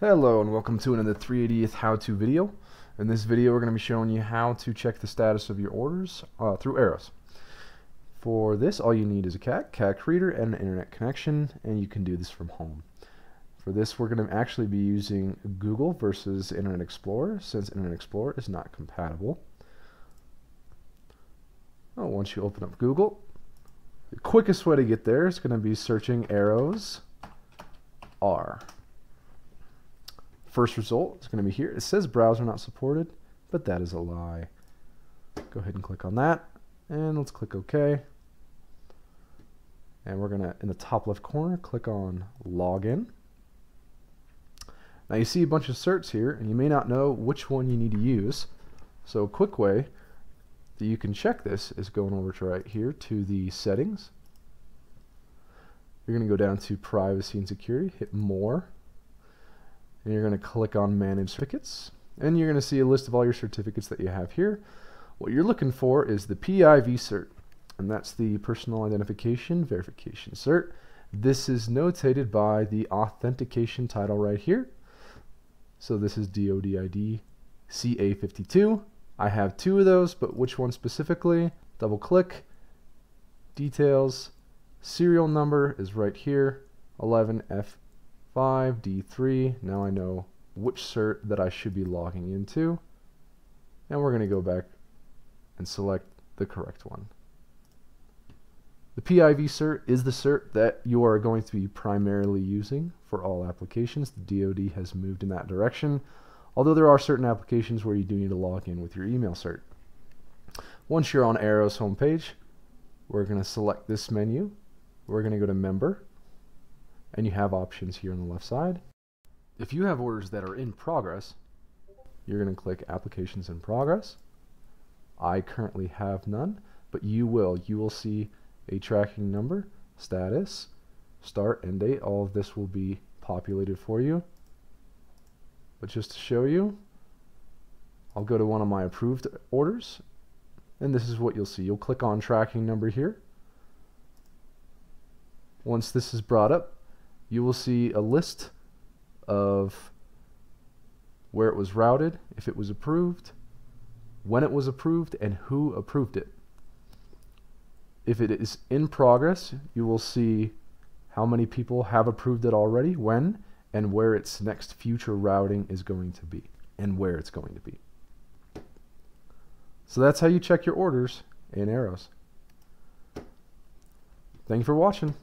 Hello and welcome to another 380th how-to video. In this video we're going to be showing you how to check the status of your orders uh, through AROWS. For this all you need is a CAC, CAC reader, and an internet connection and you can do this from home. For this we're going to actually be using Google versus Internet Explorer since Internet Explorer is not compatible. Oh, once you open up Google, the quickest way to get there is going to be searching AROWS R. First result is going to be here. It says browser not supported, but that is a lie. Go ahead and click on that, and let's click OK. And we're going to, in the top left corner, click on Login. Now you see a bunch of certs here, and you may not know which one you need to use. So a quick way that you can check this is going over to right here to the settings. You're going to go down to privacy and security, hit more, and you're going to click on manage certificates and you're going to see a list of all your certificates that you have here. What you're looking for is the PIV cert and that's the personal identification verification cert. This is notated by the authentication title right here. So this is DODID CA52 I have two of those but which one specifically? Double click. Details. Serial number is right here. 11F 5, D3. Now I know which cert that I should be logging into. And we're going to go back and select the correct one. The PIV cert is the cert that you are going to be primarily using for all applications. The DoD has moved in that direction, although there are certain applications where you do need to log in with your email cert. Once you're on AROWS homepage, we're going to select this menu. We're going to go to Member, and you have options here on the left side. If you have orders that are in progress, you're going to click Applications in Progress. I currently have none, but you will. You will see a tracking number, status, start, end date. All of this will be populated for you. But just to show you, I'll go to one of my approved orders, and this is what you'll see. You'll click on tracking number here. Once this is brought up, you will see a list of where it was routed, if it was approved, when it was approved, and who approved it. If it is in progress, you will see how many people have approved it already, when, and where its next future routing is going to be, and where it's going to be. So that's how you check your orders in AROWS. Thank you for watching.